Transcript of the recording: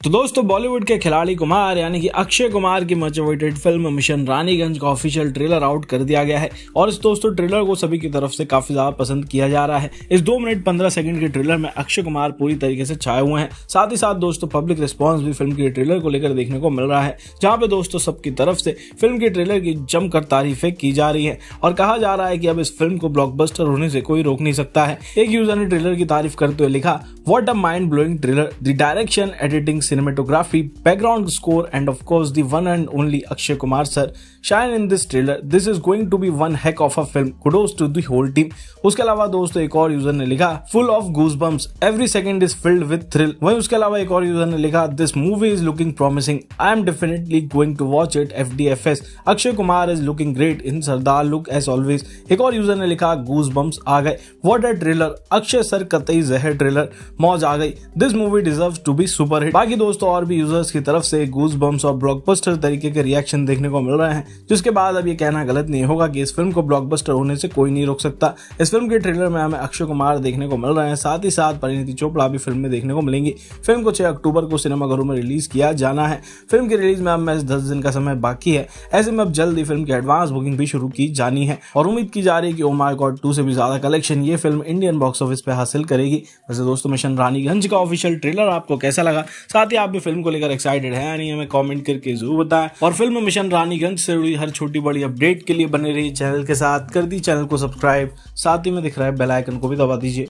तो दोस्तों बॉलीवुड के खिलाड़ी कुमार, यानी कि अक्षय कुमार की मोटिवेटेड फ़िल्म मिशन रानीगंज का ऑफिशियल ट्रेलर आउट कर दिया गया है। और इस दोस्तों ट्रेलर को सभी की तरफ़ से काफ़ी ज़्यादा पसंद किया जा रहा है। इस दो मिनट पंद्रह सेकंड के ट्रेलर में अक्षय कुमार पूरी तरीके से छाए हुए हैं। साथ ही साथ दोस्तों पब्लिक रिस्पॉन्स भी फ़िल्म के ट्रेलर को लेकर देखने को मिल रहा है, जहाँ पे दोस्तों, सबकी तरफ़ से फ़िल्म के ट्रेलर की जमकर तारीफें की जा रही है। और कहा जा रहा है कि अब इस फ़िल्म को ब्लॉकबस्टर होने से कोई रोक नहीं सकता है। एक यूज़र ने ट्रेलर की तारीफ़ करते हुए लिखा what a mind blowing trailer the direction editing cinematography background score, and of course the one and only Akshay Kumar sir. Shine in this trailer. This is going to be one heck of a film. Kudos to the whole team. उसके अलावा दोस्तों एक और user ने लिखा full of goose bumps every second is filled with thrill वहीं उसके अलावा एक और यूज़र ने लिखा this movie is looking promising I am definitely going to watch it F D F S Akshay Kumar is looking great in Sardar look as always एक और user ने लिखा गूज बम्स आ गए. What a trailer Akshay sir कतई जहर trailer मौज आ गई. This movie deserve to be super hit बाकी दोस्तों, और भी यूज़र्स की तरफ़ से गूज बम्स और ब्लॉकबस्टर तरीके के रिएक्शन देखने को मिल रहे हैं, जिसके बाद अब ये कहना गलत नहीं होगा कि इस फ़िल्म को ब्लॉकबस्टर होने से कोई नहीं रोक सकता। इस फ़िल्म के ट्रेलर में हमें अक्षय कुमार देखने को मिल रहे हैं, साथ ही साथ परिणीति चोपड़ा भी फ़िल्म में देखने को मिलेंगी। फ़िल्म को छह अक्टूबर को सिनेमाघरों में रिलीज़ किया जाना है। फ़िल्म की रिलीज़ में अब मैं दस दिन का समय बाकी है। ऐसे में अब जल्द ही फ़िल्म की एडवांस बुकिंग भी शुरू की जानी है। और उम्मीद की जा रही है कि ओमार गॉड टू से भी ज़्यादा कलेक्शन ये फ़िल्म इंडियन बॉक्स ऑफ़िस पे हासिल करेगी। वैसे दोस्तों, मिशन रानीगंज का ऑफिशियल ट्रेलर आपको कैसा लगा? साथ ही, आप भी फ़िल्म को लेकर एक्साइटेड है यानी हमें कॉमेंट करके ज़रूर बताएँ। और फ़िल्म मिशन रानीगंज से जुड़ी हर छोटी बड़ी अपडेट के लिए बने रही चैनल के साथ। कर दी चैनल को सब्सक्राइब साथ ही में दिख रहा है बेलाइकन को भी दबा दीजिए।